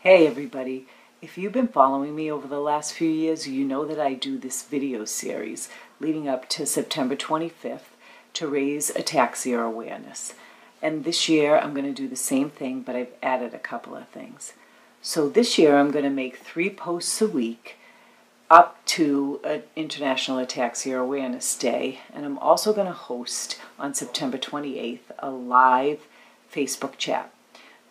Hey everybody, if you've been following me over the last few years, you know that I do this video series leading up to September 25th to raise ataxia awareness. And this year I'm going to do the same thing, but I've added a couple of things. So this year I'm going to make three posts a week up to an International Ataxia Awareness Day. And I'm also going to host on September 28th a live Facebook chat.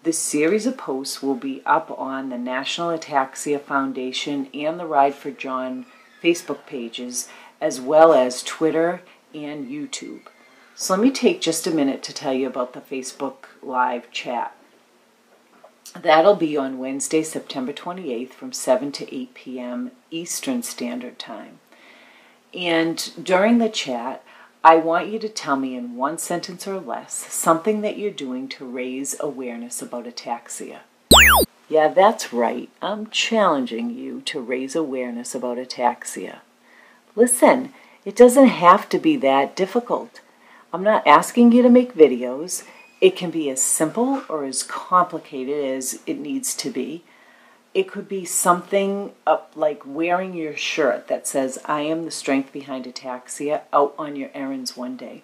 This series of posts will be up on the National Ataxia Foundation and the Ride for John Facebook pages, as well as Twitter and YouTube. So let me take just a minute to tell you about the Facebook Live chat. That'll be on Wednesday, September 28th from 7 to 8 p.m. Eastern Standard Time. And during the chat, I want you to tell me in one sentence or less something that you're doing to raise awareness about ataxia. Yeah, that's right. I'm challenging you to raise awareness about ataxia. Listen, it doesn't have to be that difficult. I'm not asking you to make videos. It can be as simple or as complicated as it needs to be. It could be something up like wearing your shirt that says, I am the strength behind ataxia, out on your errands one day.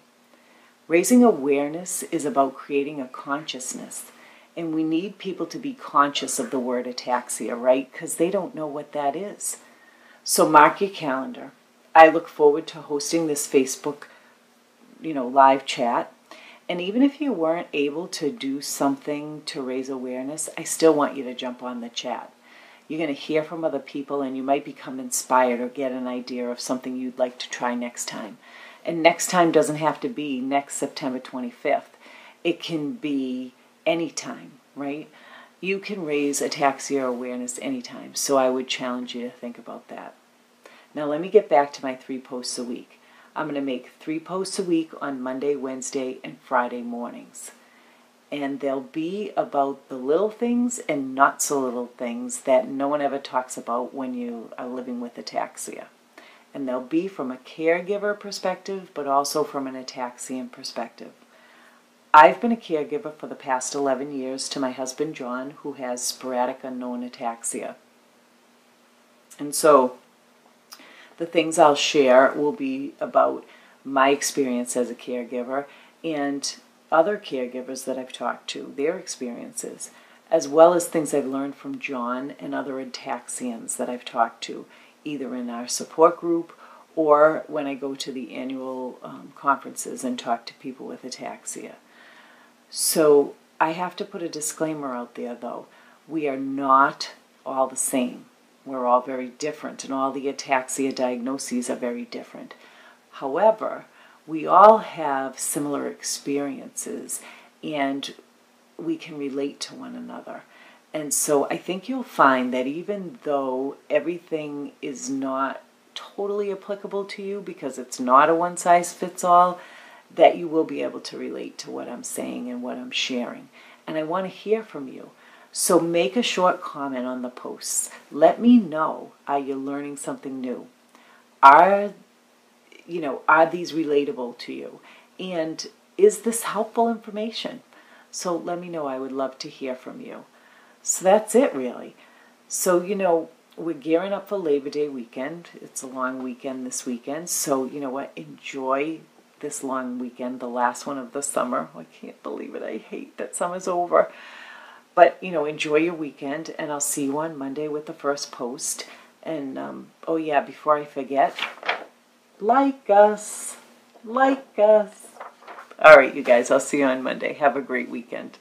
Raising awareness is about creating a consciousness. And we need people to be conscious of the word ataxia, right? Because they don't know what that is. So mark your calendar. I look forward to hosting this Facebook, you know, live chat. And even if you weren't able to do something to raise awareness, I still want you to jump on the chat. You're going to hear from other people and you might become inspired or get an idea of something you'd like to try next time. And next time doesn't have to be next September 25th. It can be anytime, right? You can raise ataxia awareness anytime. So I would challenge you to think about that. Now let me get back to my three posts a week. I'm going to make three posts a week on Monday, Wednesday, and Friday mornings and they'll be about the little things and not so little things that no one ever talks about when you are living with ataxia. And they'll be from a caregiver perspective, but also from an ataxian perspective. I've been a caregiver for the past 11 years to my husband John, who has sporadic unknown ataxia. And so the things I'll share will be about my experience as a caregiver and other caregivers that I've talked to, their experiences, as well as things I've learned from John and other ataxians that I've talked to, either in our support group or when I go to the annual um, conferences and talk to people with ataxia. So I have to put a disclaimer out there though. We are not all the same. We're all very different, and all the ataxia diagnoses are very different. However, we all have similar experiences and we can relate to one another. And so I think you'll find that even though everything is not totally applicable to you because it's not a one size fits all, that you will be able to relate to what I'm saying and what I'm sharing. And I want to hear from you. So make a short comment on the posts. Let me know are you learning something new? Are you know, are these relatable to you? And is this helpful information? So let me know. I would love to hear from you. So that's it, really. So, you know, we're gearing up for Labor Day weekend. It's a long weekend this weekend. So, you know what? Enjoy this long weekend, the last one of the summer. I can't believe it. I hate that summer's over. But, you know, enjoy your weekend, and I'll see you on Monday with the first post. And, um, oh, yeah, before I forget, like us. Like us. All right, you guys, I'll see you on Monday. Have a great weekend.